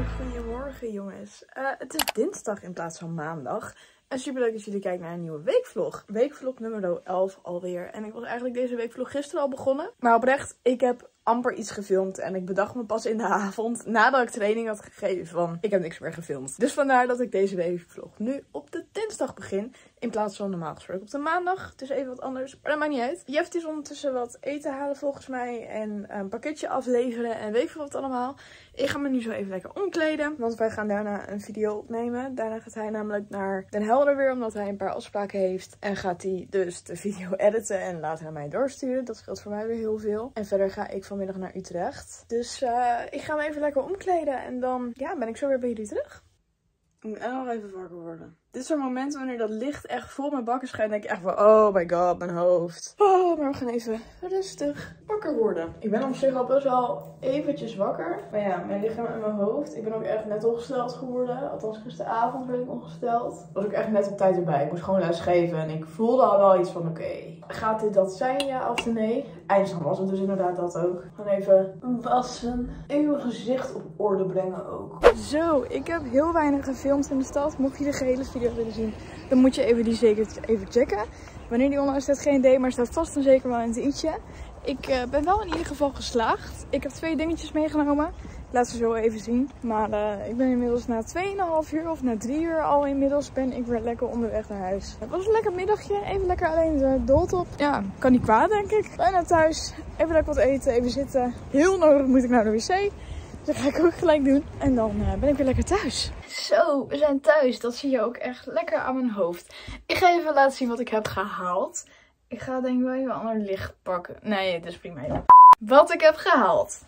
goedemorgen jongens. Uh, het is dinsdag in plaats van maandag. En super leuk dat jullie kijken naar een nieuwe weekvlog. Weekvlog nummer 11 alweer. En ik was eigenlijk deze weekvlog gisteren al begonnen. Maar oprecht, ik heb amper iets gefilmd. En ik bedacht me pas in de avond, nadat ik training had gegeven, van ik heb niks meer gefilmd. Dus vandaar dat ik deze weekvlog nu op de dinsdag begin. In plaats van normaal gesproken op de maandag. Het is even wat anders, maar dat maakt niet uit. Jeft is ondertussen wat eten halen volgens mij. En een pakketje afleveren en weet je wat allemaal. Ik ga me nu zo even lekker omkleden. Want wij gaan daarna een video opnemen. Daarna gaat hij namelijk naar Den Helder weer. Omdat hij een paar afspraken heeft. En gaat hij dus de video editen en later naar mij doorsturen. Dat scheelt voor mij weer heel veel. En verder ga ik vanmiddag naar Utrecht. Dus uh, ik ga me even lekker omkleden. En dan ja, ben ik zo weer bij jullie terug. Ik moet nog even wakker worden. Dit soort momenten wanneer dat licht echt vol mijn bakken schijnt, denk ik echt van, oh my god, mijn hoofd. Oh, maar we gaan even rustig wakker worden. Ik ben op zich al best wel eventjes wakker. Maar ja, mijn lichaam en mijn hoofd. Ik ben ook echt net ongesteld geworden. Althans, gisteravond werd ik ongesteld. Was ik echt net op tijd erbij. Ik moest gewoon les geven en ik voelde al wel iets van, oké, gaat dit dat zijn, ja of nee? Eindstand was het dus inderdaad dat ook. Gewoon even wassen. Even gezicht op orde brengen ook. Zo, ik heb heel weinig gefilmd in de stad. Mocht je de gehele video willen zien, dan moet je even die zeker even checken. Wanneer die online staat, geen idee, maar staat vast en zeker wel in het i'tje. Ik uh, ben wel in ieder geval geslaagd. Ik heb twee dingetjes meegenomen. Laat ze zo even zien. Maar uh, ik ben inmiddels na 2,5 uur of na 3 uur al inmiddels ben ik weer lekker onderweg naar huis. Het was een lekker middagje. Even lekker alleen de dooltop. Ja, kan niet kwaad denk ik. Bijna thuis. Even lekker wat eten. Even zitten. Heel nodig moet ik naar de wc. Dat ga ik ook gelijk doen. En dan ben ik weer lekker thuis. Zo, we zijn thuis. Dat zie je ook echt lekker aan mijn hoofd. Ik ga even laten zien wat ik heb gehaald. Ik ga denk ik wel even een ander licht pakken. Nee, dat is prima. Wat ik heb gehaald.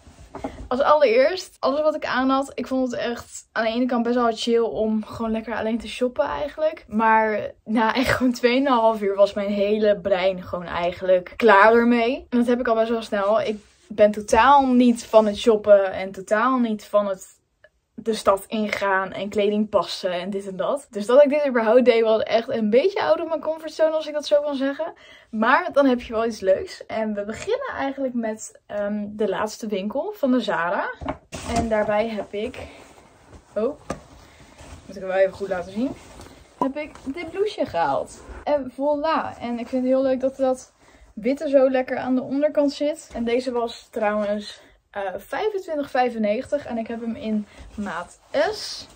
Als allereerst, alles wat ik aan had, ik vond het echt aan de ene kant best wel chill om gewoon lekker alleen te shoppen eigenlijk. Maar na echt gewoon 2,5 uur was mijn hele brein gewoon eigenlijk klaar ermee. En dat heb ik al best wel snel. Ik ben totaal niet van het shoppen en totaal niet van het de stad ingaan en kleding passen en dit en dat. Dus dat ik dit überhaupt deed was echt een beetje out of mijn comfortzone als ik dat zo kan zeggen. Maar dan heb je wel iets leuks. En we beginnen eigenlijk met um, de laatste winkel van de Zara. En daarbij heb ik... Oh, moet ik hem wel even goed laten zien. Heb ik dit blouseje gehaald. En voilà. En ik vind het heel leuk dat dat witte zo lekker aan de onderkant zit. En deze was trouwens 25,95 en ik heb hem in maat S.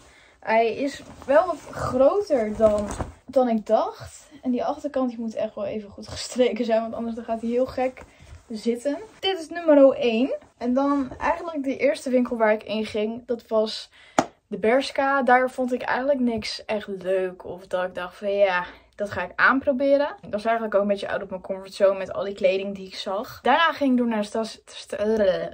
Hij is wel wat groter dan, dan ik dacht. En die achterkant die moet echt wel even goed gestreken zijn, want anders dan gaat hij heel gek zitten. Dit is nummer 1. En dan eigenlijk de eerste winkel waar ik in ging, dat was de Berska. Daar vond ik eigenlijk niks echt leuk. Of dat ik dacht van ja, dat ga ik aanproberen. Ik was eigenlijk ook een beetje out op mijn comfortzone met al die kleding die ik zag. Daarna ging ik door naar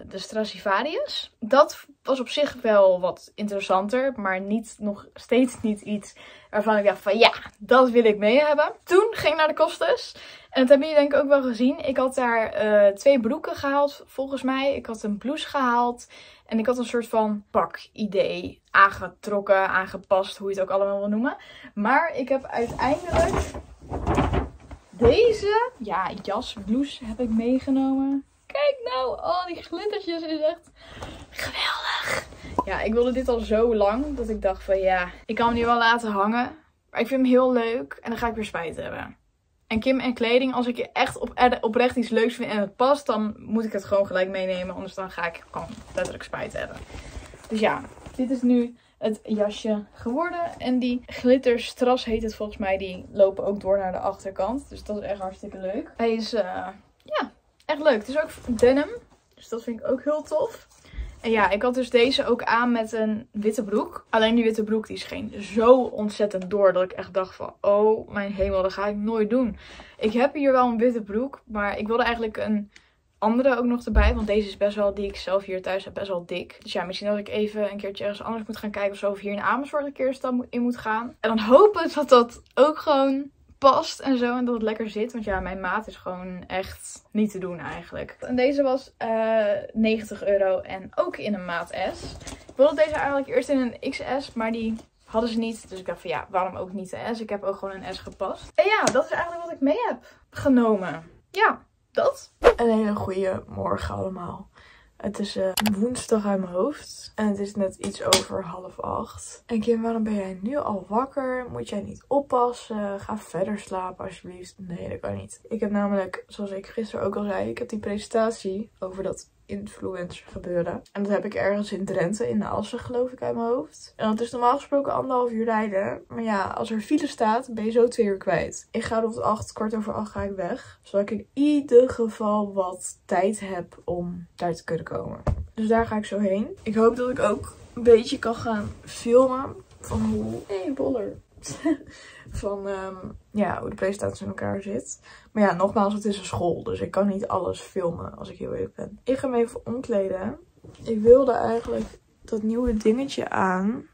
de Stradivarius. Dat was op zich wel wat interessanter, maar niet, nog steeds niet iets waarvan ik dacht van ja, dat wil ik mee hebben. Toen ging ik naar de Kostes. En dat hebben jullie denk ik ook wel gezien. Ik had daar uh, twee broeken gehaald volgens mij. Ik had een blouse gehaald. En ik had een soort van pak-idee aangetrokken, aangepast, hoe je het ook allemaal wil noemen. Maar ik heb uiteindelijk deze, ja, jas, blouse heb ik meegenomen. Kijk nou, al die glittertjes is echt geweldig. Ja, ik wilde dit al zo lang dat ik dacht van ja, ik kan hem nu wel laten hangen. Maar ik vind hem heel leuk en dan ga ik weer spijt hebben. En Kim en kleding, als ik echt op, oprecht iets leuks vind en het past, dan moet ik het gewoon gelijk meenemen. Anders dan ga ik gewoon letterlijk spijt hebben. Dus ja, dit is nu het jasje geworden. En die glitterstras heet het volgens mij. Die lopen ook door naar de achterkant. Dus dat is echt hartstikke leuk. Hij is, uh, ja, echt leuk. Het is ook denim. Dus dat vind ik ook heel tof. Ja, ik had dus deze ook aan met een witte broek. Alleen die witte broek die scheen zo ontzettend door dat ik echt dacht van... Oh mijn hemel, dat ga ik nooit doen. Ik heb hier wel een witte broek, maar ik wilde eigenlijk een andere ook nog erbij. Want deze is best wel, die ik zelf hier thuis heb, best wel dik. Dus ja, misschien dat ik even een keertje ergens anders moet gaan kijken of zo. Of hier in Amersfoort een keer in moet gaan. En dan hopen dat dat ook gewoon past en zo. En dat het lekker zit. Want ja, mijn maat is gewoon echt niet te doen eigenlijk. En deze was uh, eh, 90 euro en ook in een maat S. Ik wilde deze eigenlijk eerst in een XS, maar die hadden ze niet. Dus ik dacht van ja, waarom ook niet de S? Ik heb ook gewoon een S gepast. En ja, dat is eigenlijk wat ik mee heb genomen. Ja, dat. Een hele goede morgen allemaal. Het is uh, woensdag uit mijn hoofd. En het is net iets over half acht. En Kim, waarom ben jij nu al wakker? Moet jij niet oppassen? Ga verder slapen alsjeblieft. Nee, dat kan niet. Ik heb namelijk, zoals ik gisteren ook al zei, ik heb die presentatie over dat influencer gebeuren. En dat heb ik ergens in Drenthe, in de Assen geloof ik uit mijn hoofd. En dat is normaal gesproken anderhalf uur rijden. Maar ja, als er file staat, ben je zo twee uur kwijt. Ik ga rond acht, kwart over acht ga ik weg. Zodat ik in ieder geval wat tijd heb om daar te kunnen komen. Dus daar ga ik zo heen. Ik hoop dat ik ook een beetje kan gaan filmen van hoe... Hey, boller. van um, ja, hoe de presentatie in elkaar zit. Maar ja, nogmaals, het is een school. Dus ik kan niet alles filmen als ik heel eerlijk ben. Ik ga me even omkleden. Ik wilde eigenlijk dat nieuwe dingetje aan.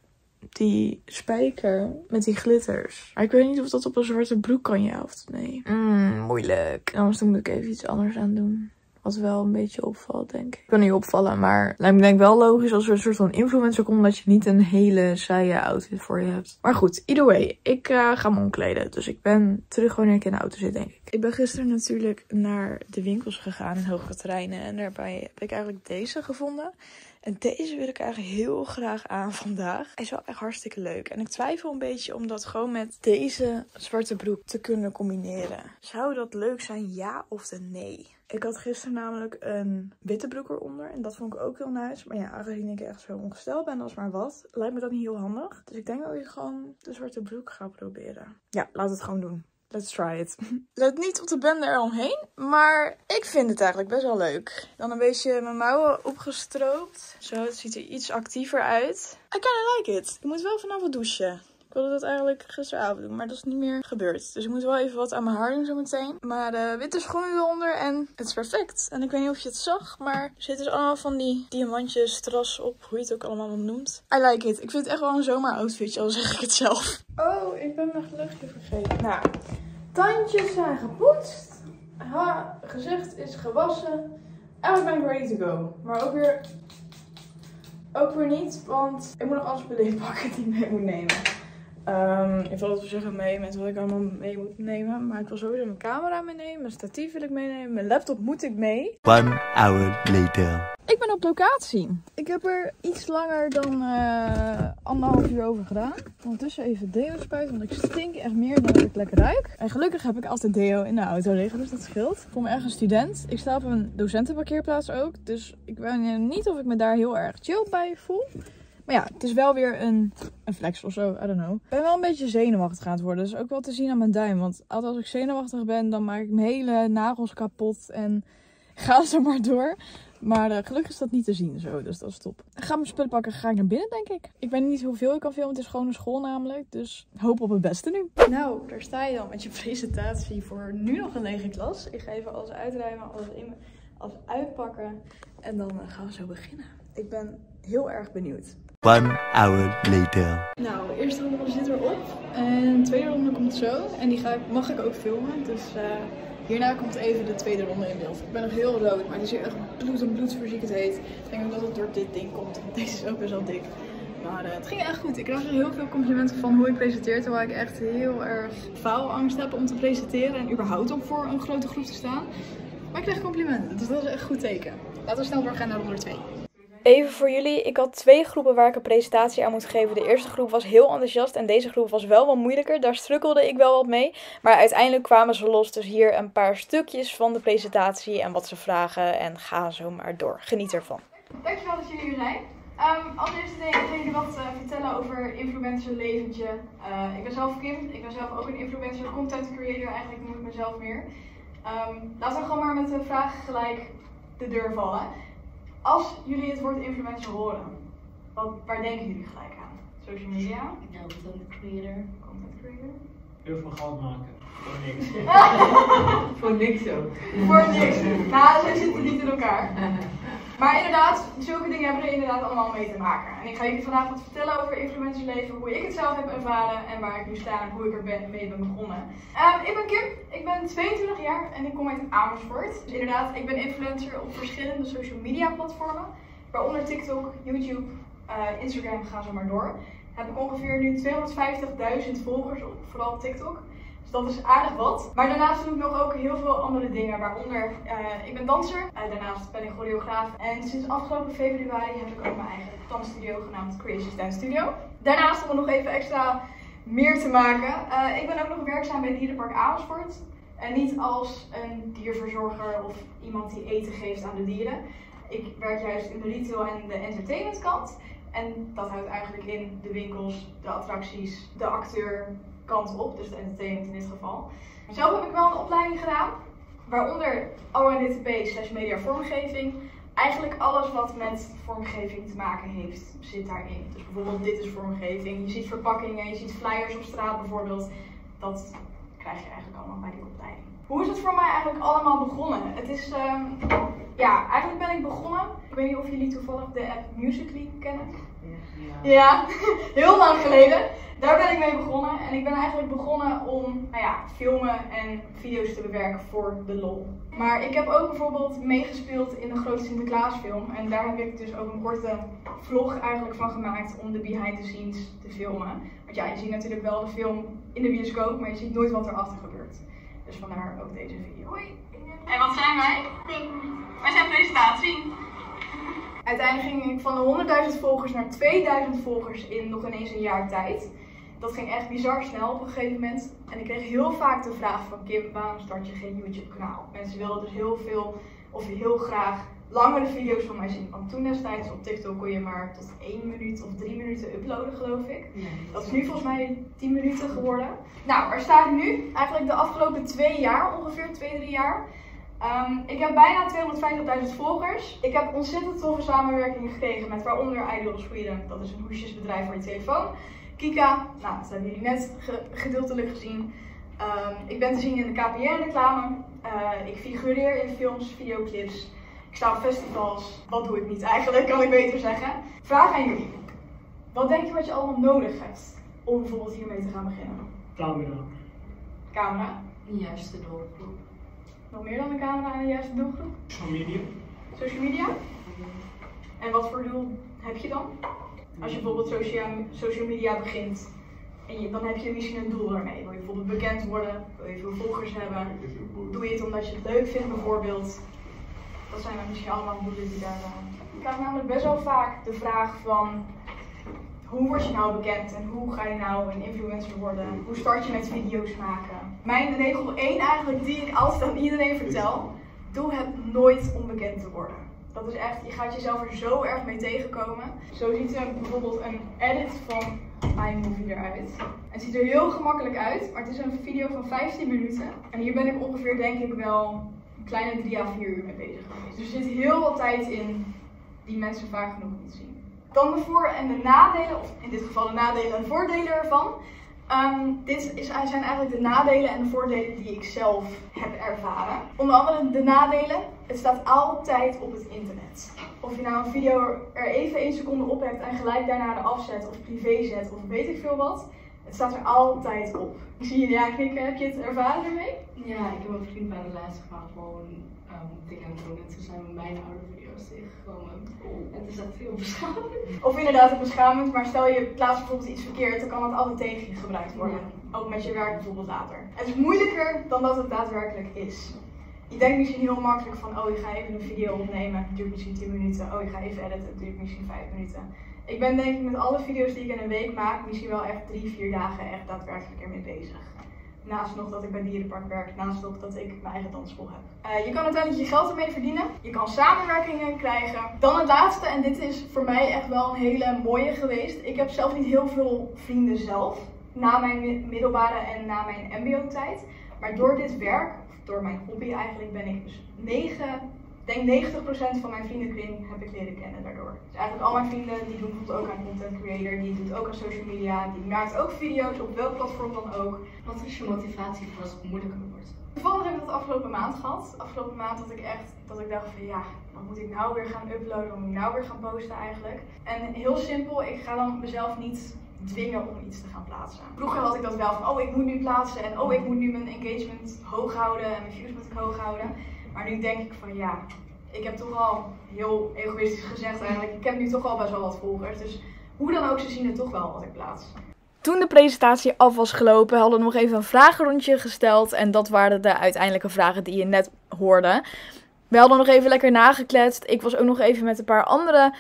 Die spijker met die glitters. Maar ik weet niet of dat op een zwarte broek kan, ja of nee. Mm, moeilijk. Anders moet ik even iets anders aan doen. Wat wel een beetje opvalt, denk ik. Kan niet opvallen, maar lijkt me denk wel logisch als er een soort van influencer komt dat je niet een hele saaie outfit voor je hebt. Maar goed, either way. Ik uh, ga me omkleden. Dus ik ben terug wanneer ik in de auto zit, denk ik. Ik ben gisteren natuurlijk naar de winkels gegaan in Hoge Terreinen. En daarbij heb ik eigenlijk deze gevonden. En deze wil ik eigenlijk heel graag aan vandaag. Hij is wel echt hartstikke leuk. En ik twijfel een beetje om dat gewoon met deze zwarte broek te kunnen combineren. Zou dat leuk zijn, ja of nee? Ik had gisteren namelijk een witte broek eronder. En dat vond ik ook heel nice. Maar ja, aangezien ik echt zo ongesteld ben als maar wat, lijkt me dat niet heel handig. Dus ik denk dat ik gewoon de zwarte broek ga proberen. Ja, laat het gewoon doen. Let's try it. Let niet op de bende eromheen. Maar ik vind het eigenlijk best wel leuk. Dan een beetje mijn mouwen opgestroopt. Zo, het ziet er iets actiever uit. I kinda like it. Ik moet wel vanavond douchen. Ik wilde dat eigenlijk gisteravond doen, maar dat is niet meer gebeurd. Dus ik moet wel even wat aan mijn haar doen zo meteen. Maar de witte schoenen eronder en het is perfect. En ik weet niet of je het zag, maar er zitten dus allemaal van die diamantjes, stras op, hoe je het ook allemaal noemt. I like it. Ik vind het echt wel een zomer outfitje, al zeg ik het zelf. Oh, ik ben mijn geluchtje vergeten. Nou, tandjes zijn gepoetst. Ha, gezicht is gewassen. Ben ik ready to go. Maar ook weer, ook weer niet, want ik moet nog alles spullen pakken die ik mee moet nemen. Um, ik wil het zeggen mee met wat ik allemaal mee moet nemen. Maar ik wil sowieso mijn camera meenemen. Mijn statief wil ik meenemen. Mijn laptop moet ik mee. One hour later. Ik ben op locatie. Ik heb er iets langer dan uh, anderhalf uur over gedaan. Ondertussen even deo spuiten, want ik stink echt meer dan ik lekker ruik. En gelukkig heb ik altijd deo in de auto liggen, dus dat scheelt. Ik voel me echt een student. Ik sta op een docentenparkeerplaats ook. Dus ik weet niet of ik me daar heel erg chill bij voel. Maar ja, het is wel weer een, een flex of zo. I don't know. Ik ben wel een beetje zenuwachtig aan het worden. Dus ook wel te zien aan mijn duim. Want altijd als ik zenuwachtig ben, dan maak ik mijn hele nagels kapot. En ga zo maar door. Maar uh, gelukkig is dat niet te zien zo, dus dat is top. Ik ga mijn spullen pakken ga ik naar binnen, denk ik. Ik weet niet hoeveel ik kan filmen, het is gewoon een school namelijk. Dus hoop op het beste nu. Nou, daar sta je dan met je presentatie voor nu nog een lege klas. Ik ga even alles uitruimen, alles, in, alles uitpakken. En dan uh, gaan we zo beginnen. Ik ben heel erg benieuwd. One hour later. Nou, de eerste ronde zit erop. En de tweede ronde komt zo. En die ga ik, mag ik ook filmen. Dus uh, hierna komt even de tweede ronde in beeld. Ik ben nog heel rood, maar het is hier echt bloed en bloed voor ziek het heet. Ik denk ook dat het door dit ding komt. Want deze is ook best wel dik. Maar uh, het ging echt goed. Ik krijg er heel veel complimenten van hoe ik presenteer. Terwijl ik echt heel erg faalangst heb om te presenteren. En überhaupt om voor een grote groep te staan. Maar ik krijg complimenten. Dus dat is echt een goed teken. Laten we snel doorgaan naar ronde 2. Even voor jullie, ik had twee groepen waar ik een presentatie aan moet geven. De eerste groep was heel enthousiast en deze groep was wel wat moeilijker. Daar strukkelde ik wel wat mee. Maar uiteindelijk kwamen ze los. Dus hier een paar stukjes van de presentatie en wat ze vragen. En ga zo maar door. Geniet ervan. Dankjewel dat jullie hier zijn. Um, ding wil ik jullie wat uh, vertellen over influencer leventje. Uh, ik ben zelf Kim. Ik ben zelf ook een influencer, content creator. Eigenlijk noem ik mezelf meer. Um, laten we gewoon maar met de vraag gelijk de deur vallen. Als jullie het woord influencer horen, wat, waar denken jullie gelijk aan? Social media? Ja, content creator. Content creator? Heel veel geld maken. Voor niks. Voor niks ook. Voor niks. Nou, zo zitten niet in elkaar. Maar inderdaad, zulke dingen hebben er inderdaad allemaal mee te maken. En ik ga jullie vandaag wat vertellen over influencerleven, hoe ik het zelf heb ervaren en waar ik nu sta en hoe ik er ben, mee ben begonnen. Um, ik ben Kim, ik ben 22 jaar en ik kom uit Amersfoort. Inderdaad, ik ben influencer op verschillende social media platformen, waaronder TikTok, YouTube, uh, Instagram, ga zo maar door. Heb ik ongeveer nu 250.000 volgers op vooral TikTok. Dat is aardig wat. Maar daarnaast doe ik nog ook heel veel andere dingen. Waaronder, eh, ik ben danser. Eh, daarnaast ben ik choreograaf. En sinds afgelopen februari heb ik ook mijn eigen dansstudio genaamd Creations Dance Studio. Daarnaast om nog even extra meer te maken. eh, ik ben ook nog werkzaam bij Dierenpark Amersfoort. En niet als een dierverzorger of iemand die eten geeft aan de dieren. Ik werk juist in de retail en de entertainment kant. En dat houdt eigenlijk in de winkels, de attracties, de acteur kant op. Dus de entertainment in dit geval. Zelf heb ik wel een opleiding gedaan. Waaronder ONDTP slash media vormgeving. Eigenlijk alles wat met vormgeving te maken heeft, zit daarin. Dus bijvoorbeeld dit is vormgeving. Je ziet verpakkingen, je ziet flyers op straat bijvoorbeeld. Dat krijg je eigenlijk allemaal bij die opleiding. Hoe is het voor mij eigenlijk allemaal begonnen? Het is, ehm, ja, eigenlijk ben ik begonnen. Ik weet niet of jullie toevallig de app Musical.ly kennen. Ja. Ja, heel lang geleden. Daar ben ik mee begonnen. En ik ben eigenlijk begonnen om nou ja, filmen en video's te bewerken voor de lol. Maar ik heb ook bijvoorbeeld meegespeeld in de grote Sinterklaasfilm. En daar heb ik dus ook een korte vlog eigenlijk van gemaakt om de behind the scenes te filmen. Want ja, je ziet natuurlijk wel de film in de bioscoop, maar je ziet nooit wat erachter gebeurt. Dus vandaar ook deze video. Hoi! En wat zijn wij? Wij zijn presentatie. Uiteindelijk ging ik van de 100.000 volgers naar 2000 volgers in nog ineens een jaar tijd. Dat ging echt bizar snel op een gegeven moment. En ik kreeg heel vaak de vraag van Kim, waarom start je geen YouTube kanaal? Mensen wilden dus heel veel of heel graag langere video's van mij zien. Want toen destijds op TikTok kon je maar tot 1 minuut of 3 minuten uploaden geloof ik. Dat is nu volgens mij 10 minuten geworden. Nou, waar sta ik nu? Eigenlijk de afgelopen twee jaar, ongeveer 2, 3 jaar. Ehm, ik heb bijna 250.000 volgers. Ik heb ontzettend toffe samenwerkingen gekregen met waaronder Ideal Sweden. Dat is een hoesjesbedrijf voor je telefoon. Kika, nou, dat hebben jullie net ge- gedeeltelijk gezien. Ehm, ik ben te zien in de KPN-reclame. Eh, ik figureer in films, videoclips. Ik sta op festivals. Wat doe ik niet eigenlijk, kan ik beter zeggen. Vraag aan jullie. Wat denk je wat je allemaal nodig hebt om bijvoorbeeld hiermee te gaan beginnen? Camera. Camera. De juiste doelgroep. Nog meer dan een camera en de juiste doelgroep? Social media. Social media. En wat voor doel heb je dan? Als je bijvoorbeeld social, social media begint, en je, dan heb je misschien een doel daarmee. Wil je bijvoorbeeld bekend worden? Wil je veel volgers hebben? Doe je het omdat je het leuk vindt bijvoorbeeld? Dat zijn dan misschien allemaal doelen die daar... eh, Ik krijg namelijk best wel vaak de vraag van... Hoe word je nou bekend en hoe ga je nou een influencer worden? Hoe start je met video's maken? Mijn regel 1 eigenlijk die ik altijd aan iedereen vertel. Doe het nooit om bekend te worden. Dat is echt, je gaat jezelf er zo erg mee tegenkomen. Zo ziet er bijvoorbeeld een edit van iMovie eruit. Het ziet er heel gemakkelijk uit, maar het is een video van 15 minuten. En hier ben ik ongeveer denk ik wel een kleine 3 à 4 uur mee bezig geweest. Dus er zit heel wat tijd in die mensen vaak genoeg niet zien. Dan de voor- en de nadelen, of in dit geval de nadelen en voordelen ervan. Ehm, dit is, zijn eigenlijk de nadelen en de voordelen die ik zelf heb ervaren. Onder andere de nadelen. Het staat altijd op het internet. Of je nou een video er even één seconde op hebt en gelijk daarna de afzet of privé zet of weet ik veel wat. Het staat er altijd op. Ik zie je ja knikken. Heb je het ervaren ermee? Ja, ik heb een vriend bij de laatste gemaakt gewoon ehm, dingen aan het doen. En toen zijn we mijn oude video's tegengekomen. En het is echt veel beschamend. Of inderdaad het beschamend, maar stel je plaatst bijvoorbeeld iets verkeerd, dan kan het altijd tegen je gebruikt worden. Ook met je werk bijvoorbeeld later. Het is moeilijker dan dat het daadwerkelijk is. Je denkt misschien heel makkelijk van, oh je gaat even een video opnemen, het duurt misschien 10 minuten. Oh je gaat even editen, het duurt misschien 5 minuten. Ik ben denk ik met alle video's die ik in een week maak, misschien wel echt 3, 4 dagen echt daadwerkelijk ermee bezig. Naast nog dat ik bij Dierenpark werk, naast nog dat ik mijn eigen dansschool heb. Eh, je kan uiteindelijk je geld ermee verdienen. Je kan samenwerkingen krijgen. Dan het laatste, en dit is voor mij echt wel een hele mooie geweest. Ik heb zelf niet heel veel vrienden zelf. Na mijn mi- middelbare en na mijn mbo-tijd. Maar door dit werk, of door mijn hobby eigenlijk, ben ik dus 9, ik denk 90% van mijn vriendenkring heb ik leren kennen daardoor. Dus eigenlijk al mijn vrienden die doen bijvoorbeeld ook aan content creator, die doet ook aan social media, die maakt ook video's op welk platform dan ook. Wat is je motivatie voor als het moeilijker wordt? Toevallig heb ik dat afgelopen maand gehad. Afgelopen maand dat ik echt, dat ik dacht van ja, wat moet ik nou weer gaan uploaden? Wat moet ik nou weer gaan posten eigenlijk? En heel simpel, ik ga dan mezelf niet dwingen om iets te gaan plaatsen. Vroeger had ik dat wel van, oh ik moet nu plaatsen en oh ik moet nu mijn engagement hoog houden en mijn views moet ik hoog houden. Maar nu denk ik van ja, ik heb toch al heel egoïstisch gezegd eigenlijk, ik heb nu toch al best wel wat volgers. Dus hoe dan ook, ze zien het toch wel wat ik plaats. Toen de presentatie af was gelopen, hadden we nog even een vragenrondje gesteld. En dat waren de uiteindelijke vragen die je net hoorde. We hadden nog even lekker nagekletst. Ik was ook nog even met een paar andere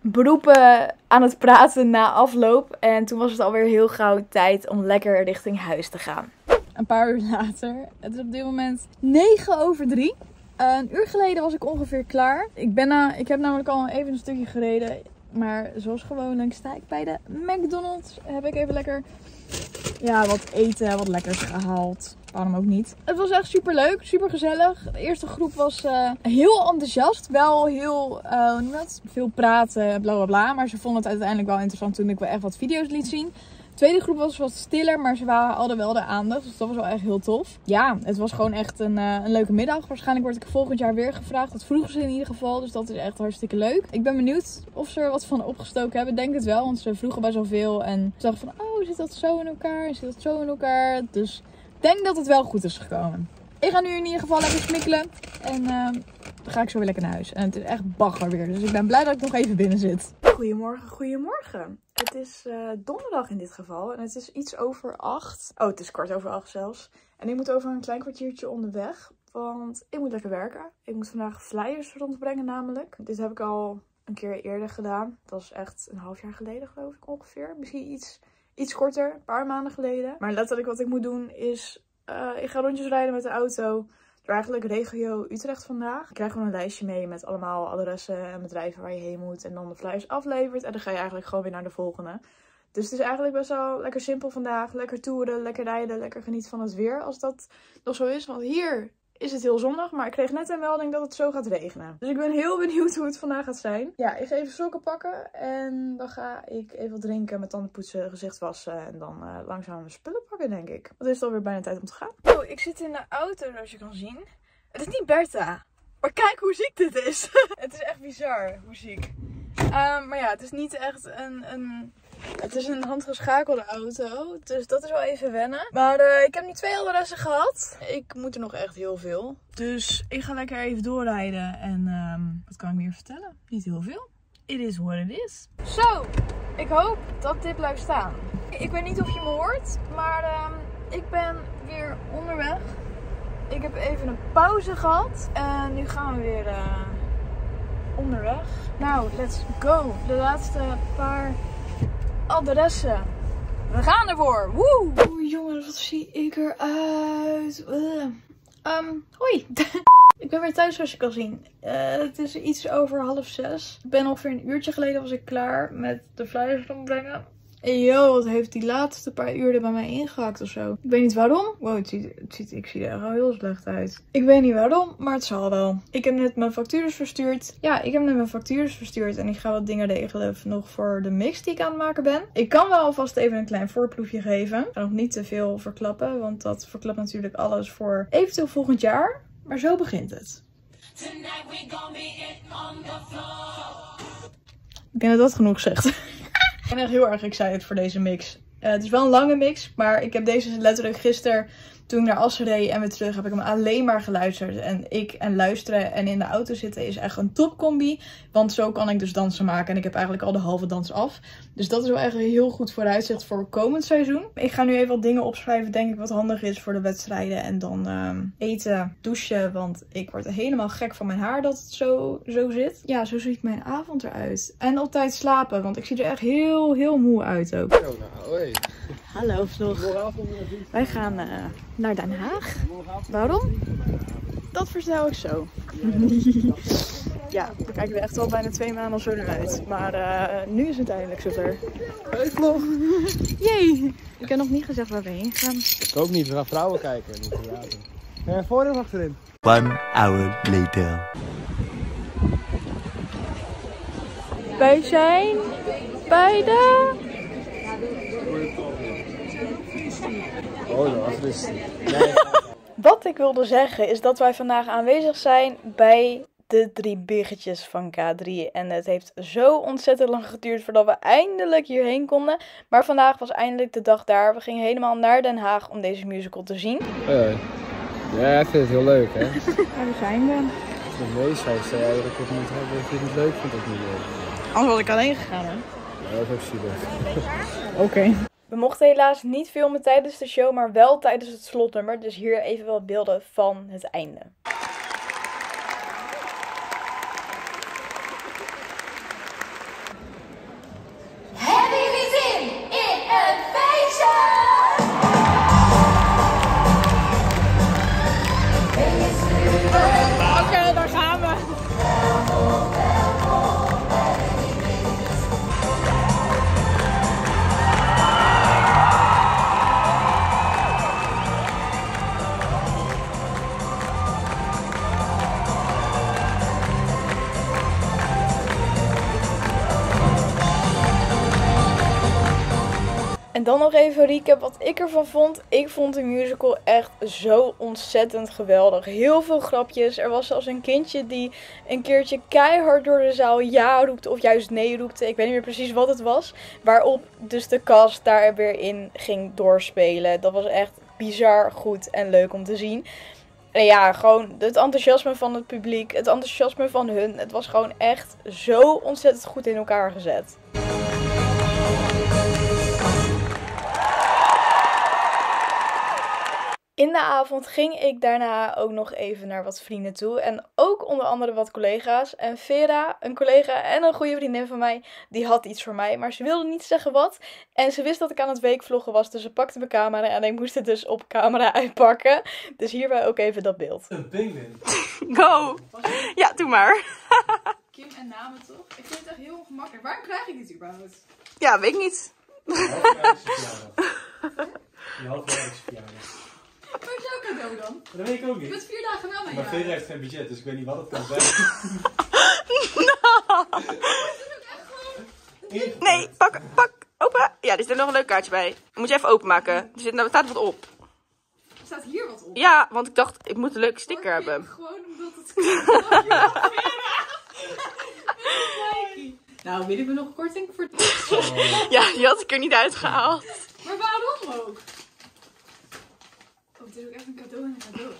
beroepen aan het praten na afloop. En toen was het alweer heel gauw tijd om lekker richting huis te gaan. Een paar uur later. Het is op dit moment 9 over 3. een uur geleden was ik ongeveer klaar. Ik, ben na, ik heb namelijk al even een stukje gereden. Maar zoals gewoonlijk sta ik bij de McDonald's. Heb ik even lekker ja, wat eten, wat lekkers gehaald. Waarom ook niet. Het was echt super leuk, super gezellig. De eerste groep was uh, heel enthousiast. Wel heel, uh? Veel praten, bla bla bla. Maar ze vonden het uiteindelijk wel interessant toen ik wel echt wat video's liet zien. De tweede groep was wat stiller, maar ze waren, hadden wel de aandacht. Dus dat was wel echt heel tof. Ja, het was gewoon echt een, uh, een leuke middag. Waarschijnlijk word ik volgend jaar weer gevraagd. Dat vroegen ze in ieder geval. Dus dat is echt hartstikke leuk. Ik ben benieuwd of ze er wat van opgestoken hebben. Denk het wel, want ze vroegen best wel veel. En ze dachten van, oh, zit dat zo in elkaar? Zit dat zo in elkaar? Dus denk dat het wel goed is gekomen. Ik ga nu in ieder geval lekker smikkelen. En uh, dan ga ik zo weer lekker naar huis. En het is echt bagger weer. Dus ik ben blij dat ik nog even binnen zit. Goedemorgen, goedemorgen. Het is uh, donderdag in dit geval. En het is iets over acht. Oh, het is kwart over acht zelfs. En ik moet over een klein kwartiertje onderweg. Want ik moet lekker werken. Ik moet vandaag flyers rondbrengen namelijk. Dit heb ik al een keer eerder gedaan. Dat was echt een half jaar geleden geloof ik ongeveer. Misschien iets iets korter, een paar maanden geleden. Maar letterlijk wat ik moet doen is, uh, ik ga rondjes rijden met de auto eigenlijk regio Utrecht vandaag. Ik krijg gewoon een lijstje mee met allemaal adressen en bedrijven waar je heen moet. En dan de flyers aflevert en dan ga je eigenlijk gewoon weer naar de volgende. Dus het is eigenlijk best wel lekker simpel vandaag. Lekker toeren, lekker rijden, lekker genieten van het weer. Als dat nog zo is. Want hier is het heel zonnig. Maar ik kreeg net een melding dat het zo gaat regenen. Dus ik ben heel benieuwd hoe het vandaag gaat zijn. Ja, ik ga even sokken pakken. En dan ga ik even wat drinken, met tanden poetsen, gezicht wassen. En dan uh, langzaam mijn spullen pakken, denk ik. Want het is alweer bijna tijd om te gaan. Oh, ik zit in de auto, zoals je kan zien. Het is niet Bertha. Maar kijk hoe ziek dit is. het is echt bizar, hoe ziek. Um, maar ja, het is niet echt een, een het is een handgeschakelde auto, dus dat is wel even wennen. Maar uh, ik heb nu twee adressen gehad. Ik moet er nog echt heel veel. Dus ik ga lekker even doorrijden. En um, wat kan ik meer vertellen? Niet heel veel. It is what it is. Zo, ik hoop dat dit blijft staan. Ik weet niet of je me hoort, maar um, ik ben weer onderweg. Ik heb even een pauze gehad. En nu gaan we weer uh, onderweg. Nou, let's go. De laatste paar adressen. We gaan ervoor. Woe! Oeh, jongens, wat zie ik eruit. Uh. Um, hoi. ik ben weer thuis zoals je kan zien. Uh, het is iets over half zes. Ik ben ongeveer een uurtje geleden was ik klaar met de flyers brengen. En yo, wat heeft die laatste paar uur er bij mij ingehakt of zo. Ik weet niet waarom. Wow, het ziet, het ziet, ik zie er al heel slecht uit. Ik weet niet waarom, maar het zal wel. Ik heb net mijn factures verstuurd. Ja, ik heb net mijn factures verstuurd. En ik ga wat dingen regelen nog voor de mix die ik aan het maken ben. Ik kan wel alvast even een klein voorproefje geven. Ik ga nog niet te veel verklappen, want dat verklapt natuurlijk alles voor eventueel volgend jaar. Maar zo begint het. Ik denk dat dat genoeg zegt. Ben echt heel erg excited voor deze mix. Uh, het is wel een lange mix, maar ik heb deze letterlijk gisteren toen ik naar Assen reed en weer terug heb ik hem alleen maar geluisterd. En ik en luisteren en in de auto zitten is echt een topcombi. Want zo kan ik dus dansen maken. En ik heb eigenlijk al de halve dans af. Dus dat is wel echt een heel goed vooruitzicht voor komend seizoen. Ik ga nu even wat dingen opschrijven, denk ik, wat handig is voor de wedstrijden. En dan uh, eten, douchen. Want ik word helemaal gek van mijn haar dat het zo, zo zit. Ja, zo ziet mijn avond eruit. En altijd slapen, want ik zie er echt heel, heel moe uit ook. Yo, nou. Hallo vlog. Wij gaan uh, naar Den Haag. Waarom? Dat vertel ik zo. ja, we kijken er echt al bijna twee maanden of zo naar uit. Maar uh, nu is het eindelijk zover. Hey vlog! Jee! Ik heb nog niet gezegd waar we heen gaan. Ik ook niet, we gaan vrouwen kijken. Niet. Uh, voor en achterin. One hour later. Wij zijn bij de... Oh. Wat ik wilde zeggen is dat wij vandaag aanwezig zijn bij de drie biggetjes van K3. En het heeft zo ontzettend lang geduurd voordat we eindelijk hierheen konden. Maar vandaag was eindelijk de dag daar. We gingen helemaal naar Den Haag om deze musical te zien. Uh, ja, ik vind het heel leuk, hè? Ja, we zijn er. De zou zei dat ik het niet, dat ik het niet leuk vind of niet leuk. Anders was ik alleen gegaan, hè? Ja, dat is ook zielig. Oké. We mochten helaas niet filmen tijdens de show, maar wel tijdens het slotnummer. Dus hier even wel beelden van het einde. Dan nog even recap wat ik ervan vond. Ik vond de musical echt zo ontzettend geweldig. Heel veel grapjes. Er was zelfs een kindje die een keertje keihard door de zaal ja roepte of juist nee roepte. Ik weet niet meer precies wat het was. Waarop dus de cast daar weer in ging doorspelen. Dat was echt bizar goed en leuk om te zien. En ja, gewoon het enthousiasme van het publiek, het enthousiasme van hun. Het was gewoon echt zo ontzettend goed in elkaar gezet. In de avond ging ik daarna ook nog even naar wat vrienden toe. En ook onder andere wat collega's. En Vera, een collega en een goede vriendin van mij, die had iets voor mij. Maar ze wilde niet zeggen wat. En ze wist dat ik aan het weekvloggen was. Dus ze pakte mijn camera en ik moest het dus op camera uitpakken. Dus hierbij ook even dat beeld. Een pinguïn. Go! Ja, doe maar. Kim en namen toch? Ik vind het echt heel ongemakkelijk. Waarom krijg ik dit überhaupt? Ja, weet ik niet. Je halfjaarlijkse verjaardag. Waar is jouw cadeau dan? Dat weet ik ook Je bent niet. vier dagen na mijn Maar. Vera heeft geen budget, dus ik weet niet wat het kan zijn. Nee, pak, pak, open. Ja, er zit er nog een leuk kaartje bij. Moet je even openmaken. Er zit, nou, er staat wat op. Er staat hier wat op. Ja, want ik dacht, ik moet een leuke sticker hebben. Gewoon omdat het... Nou, wil ik me nog korting voor... Ja, die had ik er niet uitgehaald. Maar waarom ook? Het is ook echt een cadeau en een cadeau.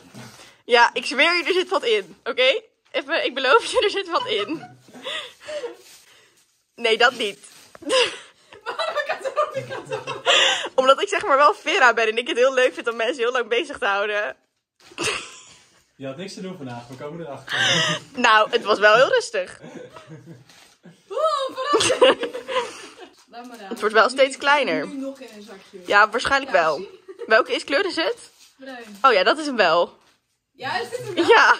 Ja, ik zweer je, er zit wat in. Oké? Even, ik beloof je, er zit wat in. Nee, dat niet. Waarom een cadeau en een cadeau? Omdat ik zeg maar wel Vera ben en ik het heel leuk vind om mensen heel lang bezig te houden. Je had niks te doen vandaag, we komen erachter. Nou, het was wel heel rustig. Verrassing! Het wordt wel steeds kleiner. Nu nog in een zakje. Ja, waarschijnlijk wel. Welke is kleur is het? Bruin. Oh ja, dat is hem wel. Ja, is dit wel? Ja,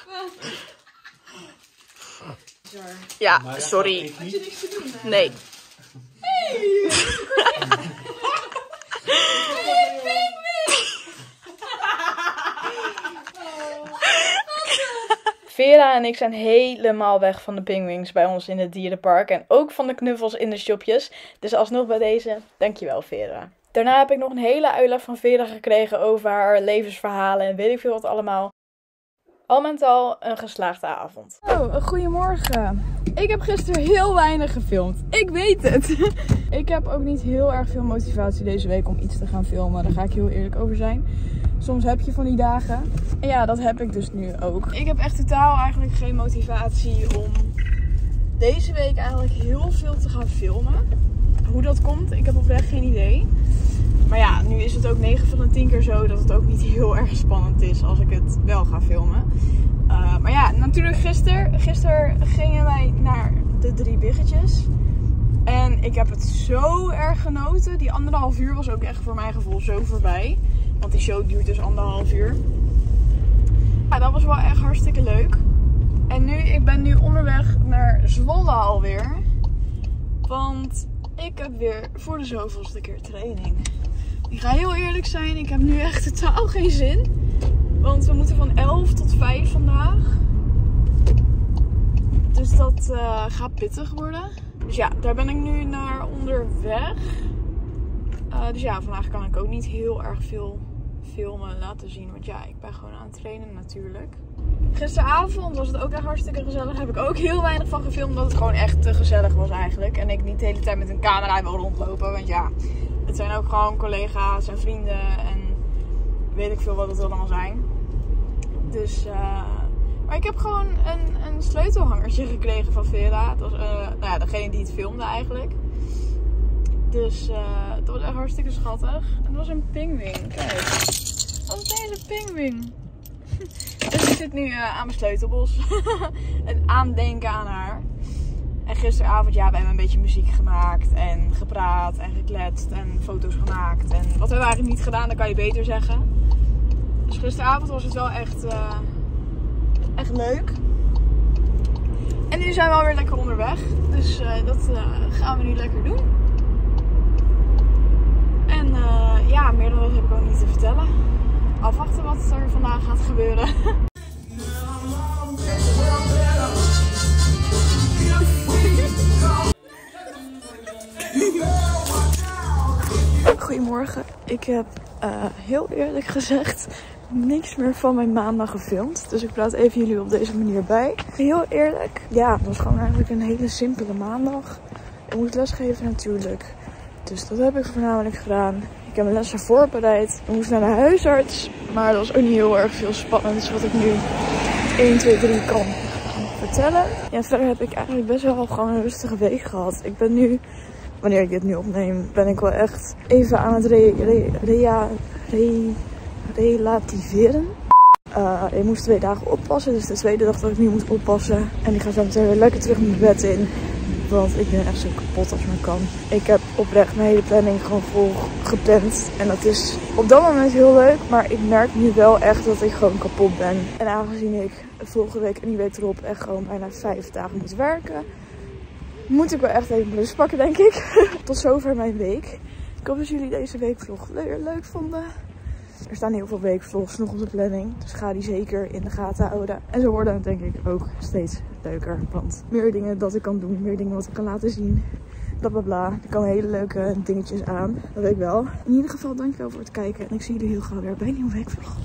ja, sorry. Had je niks te doen? hè? Nee. Vera en ik zijn helemaal weg van de pingwings bij ons in het dierenpark. En ook van de knuffels in de shopjes. Dus alsnog bij deze, dankjewel Vera. Daarna heb ik nog een hele uitleg van Vera gekregen over haar levensverhalen en weet ik veel wat allemaal. Al met al een geslaagde avond. Oh, goedemorgen. Ik heb gisteren heel weinig gefilmd. Ik weet het. ik heb ook niet heel erg veel motivatie deze week om iets te gaan filmen. Daar ga ik heel eerlijk over zijn. Soms heb je van die dagen. En ja, dat heb ik dus nu ook. Ik heb echt totaal eigenlijk geen motivatie om deze week eigenlijk heel veel te gaan filmen. Hoe dat komt, ik heb oprecht geen idee. Nu is het ook 9 van de 10 keer zo dat het ook niet heel erg spannend is als ik het wel ga filmen. Uh, maar ja, natuurlijk gisteren. Gisteren gingen wij naar de drie biggetjes. En ik heb het zo erg genoten. Die anderhalf uur was ook echt voor mijn gevoel zo voorbij. Want die show duurt dus anderhalf uur. Ja, dat was wel echt hartstikke leuk. En nu, ik ben nu onderweg naar Zwolle alweer. Want ik heb weer voor de zoveelste keer training. Ik ga heel eerlijk zijn, ik heb nu echt totaal geen zin. Want we moeten van 11 tot 5 vandaag. Dus dat uh, gaat pittig worden. Dus ja, daar ben ik nu naar onderweg. Uh, dus ja, vandaag kan ik ook niet heel erg veel filmen laten zien. Want ja, ik ben gewoon aan het trainen natuurlijk. Gisteravond was het ook echt hartstikke gezellig. Heb ik ook heel weinig van gefilmd. Omdat het gewoon echt te gezellig was eigenlijk. En ik niet de hele tijd met een camera wil rondlopen. Want ja, het zijn ook gewoon collega's en vrienden. En weet ik veel wat het allemaal zijn. Dus, uh, maar ik heb gewoon een, een sleutelhangertje gekregen van Vera. Dat was uh, nou ja, degene die het filmde eigenlijk. Dus eh, dat was echt hartstikke schattig. En dat was een pingwing. Kijk. Wat is deze pingwing? dus ik zit nu eh, aan mijn sleutelbos. en aandenken aan haar. En gisteravond ja, we hebben een beetje muziek gemaakt. En gepraat en gekletst. En foto's gemaakt. En wat hebben we eigenlijk niet gedaan, dat kan je beter zeggen. Dus gisteravond was het wel echt, eh, echt leuk. En nu zijn we alweer lekker onderweg. Dus eh, dat eh, gaan we nu lekker doen. En ja, meer dan dat heb ik ook niet te vertellen. Afwachten wat er vandaag gaat gebeuren. Goedemorgen. Ik heb eh, heel eerlijk gezegd niks meer van mijn maandag gefilmd. Dus ik praat even jullie op deze manier bij. Heel eerlijk, ja, het was gewoon eigenlijk een hele simpele maandag. Ik moest lesgeven natuurlijk. Dus dat heb ik voornamelijk gedaan. Ik heb mijn lessen voorbereid. Ik moest naar de huisarts. Maar dat was ook niet heel erg veel spannends wat ik nu 1, 2, 3 kan vertellen. Ja, verder heb ik eigenlijk best wel gewoon een rustige week gehad. Ik ben nu, wanneer ik dit nu opneem, ben ik wel echt even aan het re, re, rea- re- relativeren. Uh, ik moest twee dagen oppassen, dus de tweede dag dat ik nu moet oppassen. En ik ga zo meteen weer lekker terug mijn bed in. Want ik ben echt zo kapot als maar kan. Ik heb oprecht mijn hele planning gewoon vol gepland. En dat is op dat moment heel leuk. Maar ik merk nu wel echt dat ik gewoon kapot ben. En aangezien ik volgende week en die week erop echt gewoon bijna vijf dagen moet werken. Moet ik wel echt even rust pakken, denk ik. Tot zover mijn week. Ik hoop dat jullie deze weekvlog le leuk vonden. Er staan heel veel weekvlogs nog op de planning. Dus ga die zeker in de gaten houden. En ze worden denk ik ook steeds leuker. Want meer dingen dat ik kan doen. Meer dingen wat ik kan laten zien. Bla bla bla. Er komen hele leuke dingetjes aan. Dat weet ik wel. In ieder geval dankjewel voor het kijken. En ik zie jullie heel gauw weer bij een nieuwe weekvlog.